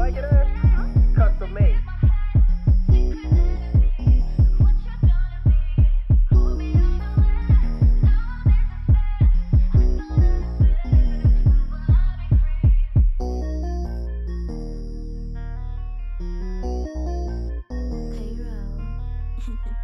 like it ass? Custom made. Payroll.